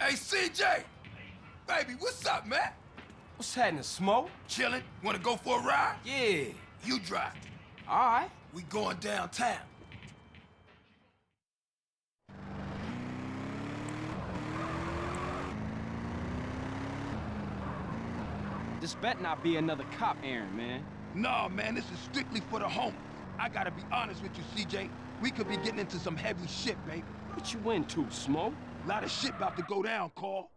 Hey, CJ! Baby, what's up, man? What's happening, Smoke? Chillin'? Wanna go for a ride? Yeah. You drive. All right. We going downtown. This bet not be another cop errand, man. Nah, man, this is strictly for the home. I gotta be honest with you, CJ. We could be getting into some heavy shit, baby. What you into, Smoke? Lot of shit about to go down, Carl.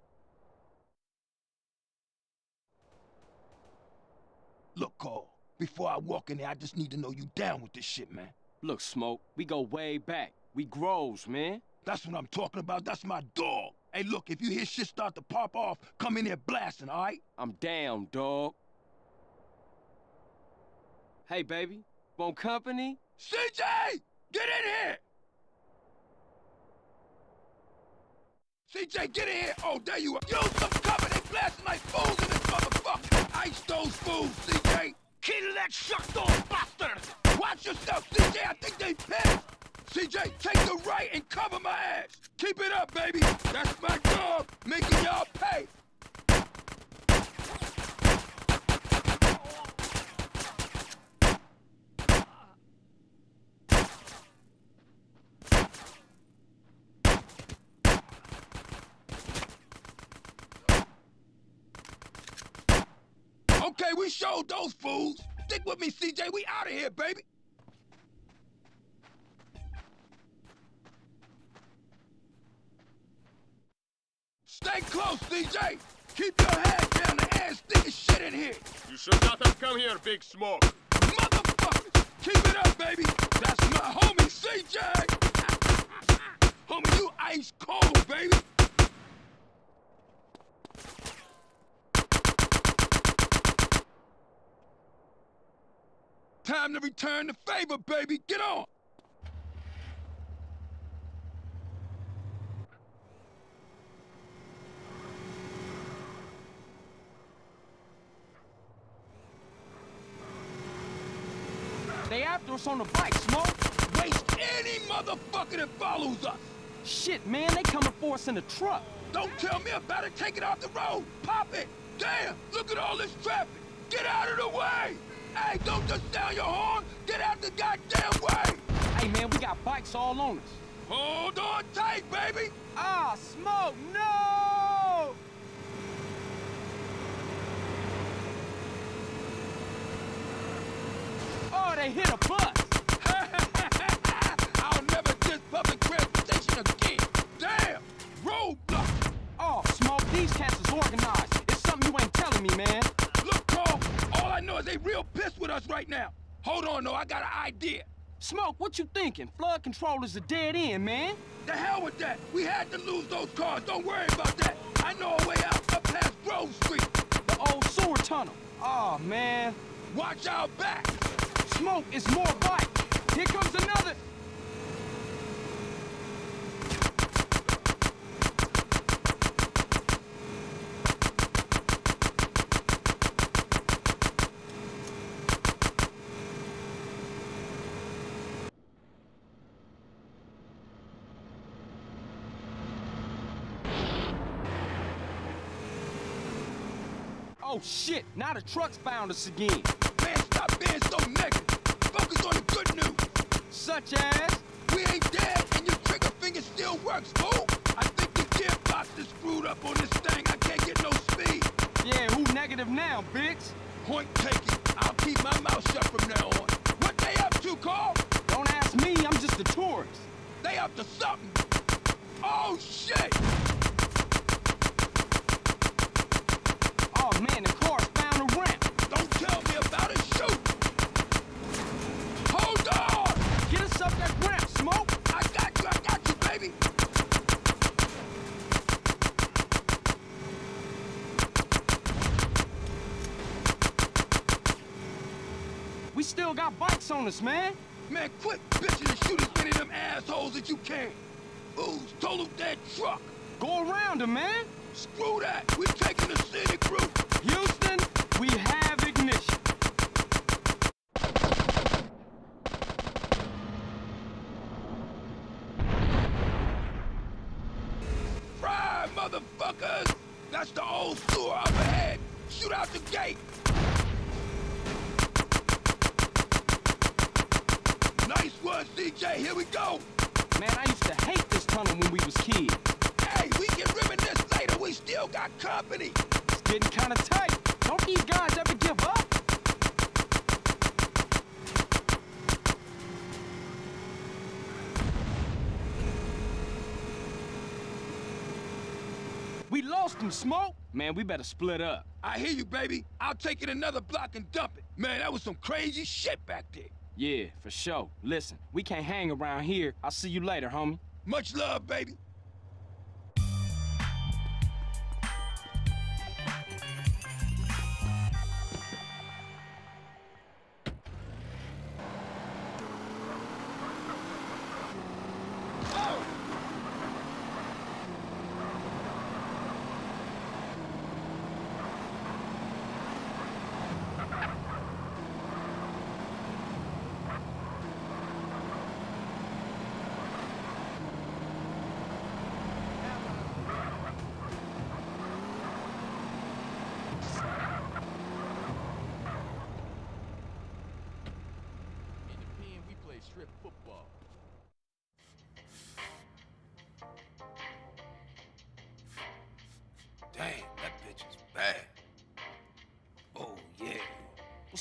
Look, Carl, before I walk in there, I just need to know you down with this shit, man. Look, Smoke, we go way back. We grows, man. That's what I'm talking about. That's my dog. Hey, look, if you hear shit start to pop off, come in here blasting, all right? I'm down, dog. Hey, baby. Want company? CJ! Get in here! CJ, get in here! Oh, there you are. Use some cover. They blasting like fools in this motherfucker. Ice those fools, CJ. Kill that shucked-off bastard! Watch yourself, CJ. I think they pissed. CJ, take the right and cover my ass. Keep it up, baby. That's my dog, making y'all pay. Okay, we showed those fools. Stick with me, CJ. We out of here, baby. Stay close, CJ. Keep your head down. The ass thick as shit in here. You should not have come here, Big Smoke. Motherfuckers, keep it up, baby. That's my homie, CJ. homie, you ice cold, baby. Time to return the favor, baby. Get on. They after us on the bike, Smoke. Waste any motherfucker that follows us. Shit, man, they coming for us in the truck. Don't tell me about it. Take it off the road. Pop it. Damn, look at all this traffic. Get out of the way. Hey, don't just sound your horn. Get out the goddamn way. Hey, man, we got bikes all on us. Hold on tight, baby. Ah, Smoke, no! Oh, they hit a bus. Thinking? Flood control is a dead end, man. The hell with that. We had to lose those cars. Don't worry about that. I know a way out up past Grove Street. The old sewer tunnel. Oh, man. Watch out back. Smoke is more bike. Here comes another. Oh shit, now the truck's found us again. Man, stop being so negative. Focus on the good news. Such as? We ain't dead, and your trigger finger still works, fool. I think the gearbox is screwed up on this thing. I can't get no speed. Yeah, who negative now, Biggs? Point taken. I'll keep my mouth shut from now on. What they up to, Carl? Don't ask me, I'm just a tourist. They up to something. Oh, shit! Man, the car's found a ramp. Don't tell me about it, shoot! Hold on! Get us up that ramp, Smoke. I got you, I got you, baby! We still got bikes on us, man. Man, quit bitching and shoot as many of them assholes as you can. Ooh, total dead truck. Go around him, man. Screw that. We're taking the scenic route. Houston, we have ignition. Fry, motherfuckers! That's the old sewer up ahead! Shoot out the gate! Nice one, CJ! Here we go! Man, I used to hate this tunnel when we was kids. It's getting kinda tight. Don't these guys ever give up? We lost him, Smoke. Man, we better split up. I hear you, baby. I'll take it another block and dump it. Man, that was some crazy shit back there. Yeah, for sure. Listen, we can't hang around here. I'll see you later, homie. Much love, baby.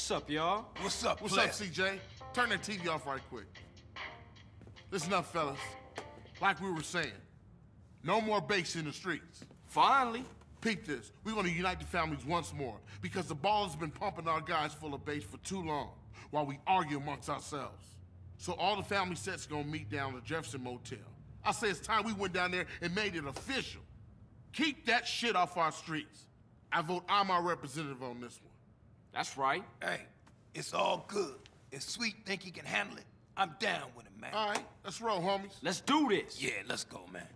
What's up, y'all? What's up, What's player? up, CJ? Turn that TV off right quick. Listen up, fellas. Like we were saying, no more base in the streets. Finally. Peep this. We're gonna unite the families once more because the Ballas been pumping our guys full of base for too long while we argue amongst ourselves. So all the family sets gonna meet down at the Jefferson Motel. I say it's time we went down there and made it official. Keep that shit off our streets. I vote I'm our representative on this one. That's right. Hey, it's all good. If Sweet think he can handle it, I'm down with him, man. All right, let's roll, homies. Let's do this. Yeah, let's go, man.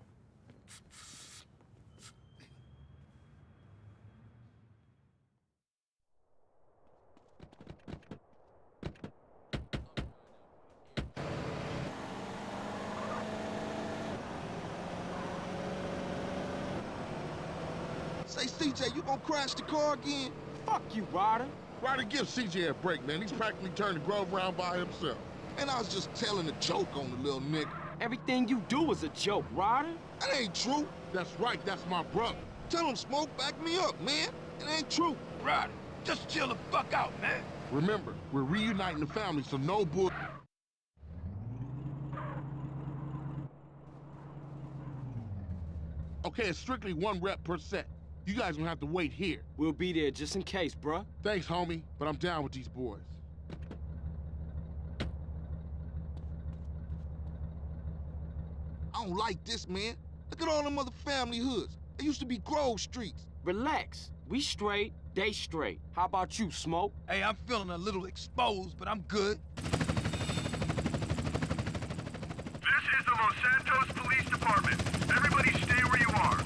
Say, CJ, you gonna crash the car again? Fuck you, Ryder. Ryder, give CJ a break, man. He's practically turned the Grove around by himself. And I was just telling a joke on the little nigga. Everything you do is a joke, Ryder. That ain't true. That's right, that's my brother. Tell him Smoke back me up, man. It ain't true. Ryder, just chill the fuck out, man. Remember, we're reuniting the family, so no bull. Okay, it's strictly one rep per set. You guys gonna have to wait here. We'll be there just in case, bruh. Thanks, homie, but I'm down with these boys. I don't like this, man. Look at all them other family hoods. They used to be Grove Streets. Relax. We straight, they straight. How about you, Smoke? Hey, I'm feeling a little exposed, but I'm good. This is the Los Santos Police Department. Everybody stay where you are.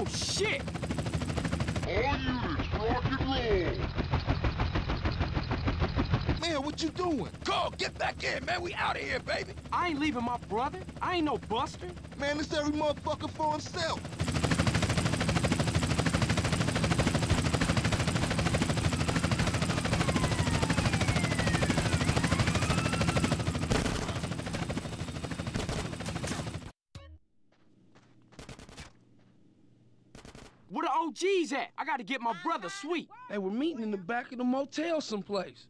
Oh, shit! All units, rock and roll! Man, what you doing? Carl, get back in, man. We out of here, baby. I ain't leaving my brother. I ain't no buster. Man, it's every motherfucker for himself. Where the OGs at? I gotta get my brother sweet. They we're meeting in the back of the motel someplace.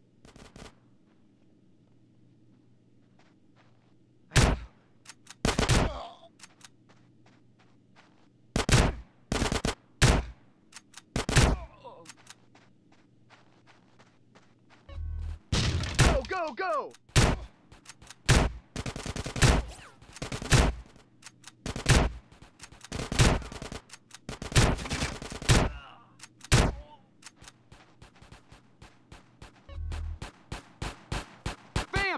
Go, go, go,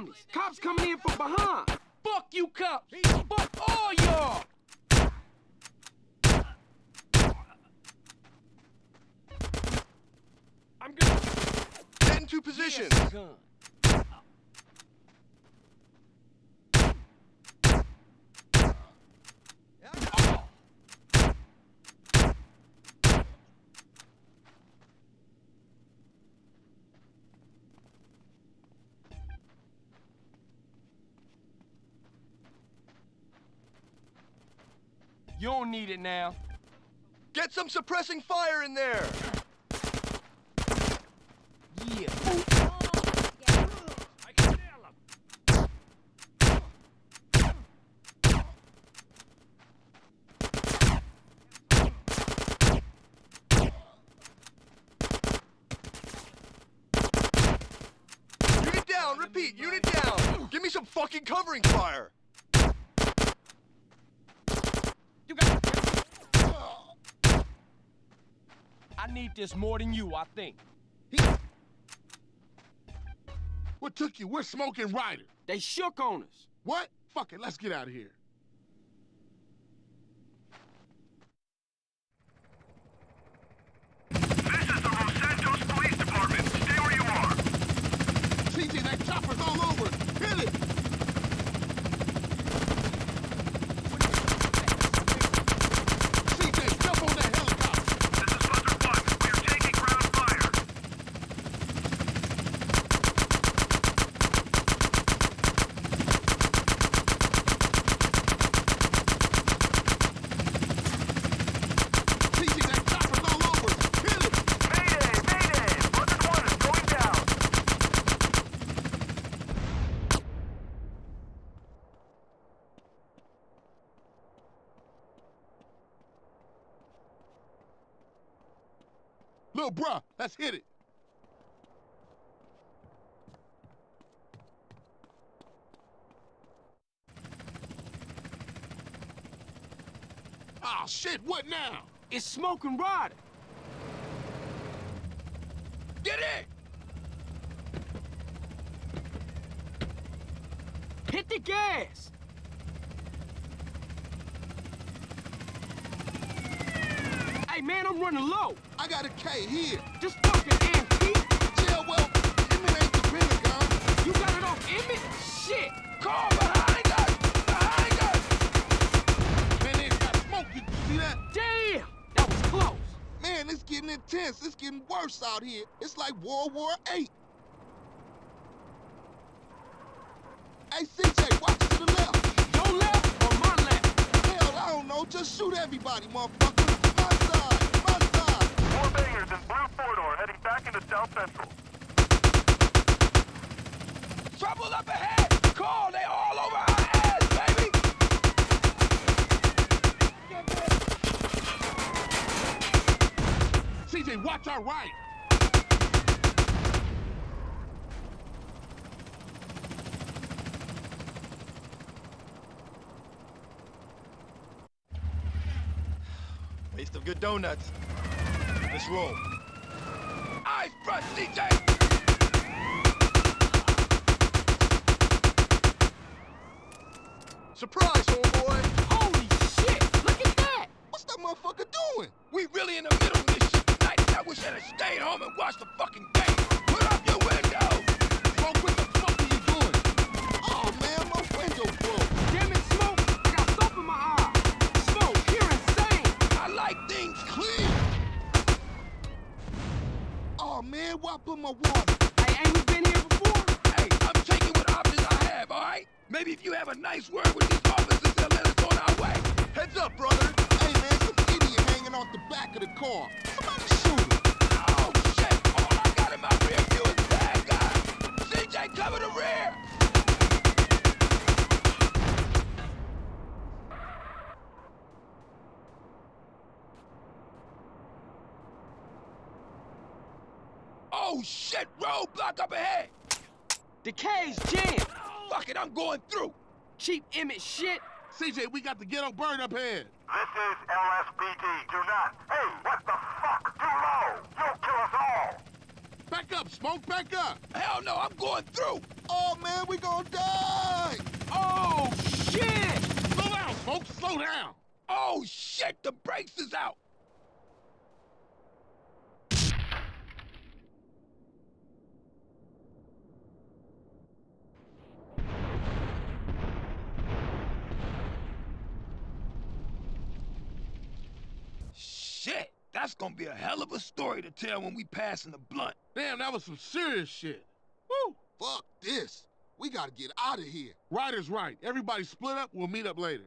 Families, cops coming in from behind. Fuck you, cops! Fuck all y'all! I'm good. Get into position. Gun. You don't need it now. Get some suppressing fire in there! Yeah. Unit down, repeat, unit down! Give me some fucking covering fire! You got. I need this more than you, I think. What took you? We're Smoke and Ryder. They shook on us. What? Fuck it, let's get out of here. This is the Los Santos Police Department. Stay where you are. CJ, that chopper's all over us. Hit it! CJ, jump on that helicopter. This is Buster 1. We are taking ground fire. CJ, that chopper's all over us. Hit it! Mayday! Mayday! Buster 1 is going down. Bruh, let's hit it. Ah, shit, what now? It's Smoke and Ryder. Get in! Hit the gas. Hey, man, I'm running low. I got a K here. Just fucking antique. Yeah, well, Emmett ain't the Pentagon. You got it off Emmett? Shit. Carl behind us! Behind us! Man, they got smoke. You see that? Damn. That was close. Man, it's getting intense. It's getting worse out here. It's like World War Eight. Hey, CJ, watch to the left. Your left or my left? Hell, I don't know. Just shoot everybody, motherfucker. Four bangers in blue four-door heading back into South Central. Trouble up ahead! Carl! They all over our ass, baby! CJ, watch our right. Waste of good donuts. Let's roll. Eyes front, CJ! Surprise, homeboy! Holy shit. Look at that. What's that motherfucker doing? We really in the middle of this shit tonight. I wish I'd have stayed home and watched the fucking game. Put up your window! Smoke, what the fuck are you doing? Oh, man, my window broke. Man, why put my water? Hey, ain't we been here before? Hey, I'm taking what options I have, all right? Maybe if you have a nice word with these officers, they'll let us on our way. Heads up, brother! Hey, man, some idiot hanging off the back of the car. Shit! Roadblock up ahead! The K's jammed. Fuck it, I'm going through! Cheap Emmett shit. CJ, we got the ghetto bird up here. This is LSPD. Do not. Hey, what the fuck? Too low. You'll kill us all. Back up, smoke, back up. Hell no, I'm going through! Oh, man, we gonna die. Oh, shit. Slow down, smoke, slow down. Oh, shit! The brakes is out! Shit! That's gonna be a hell of a story to tell when we pass in the blunt. Damn, that was some serious shit. Woo, fuck this. We gotta get out of here. Ryder's right. Everybody split up. We'll meet up later.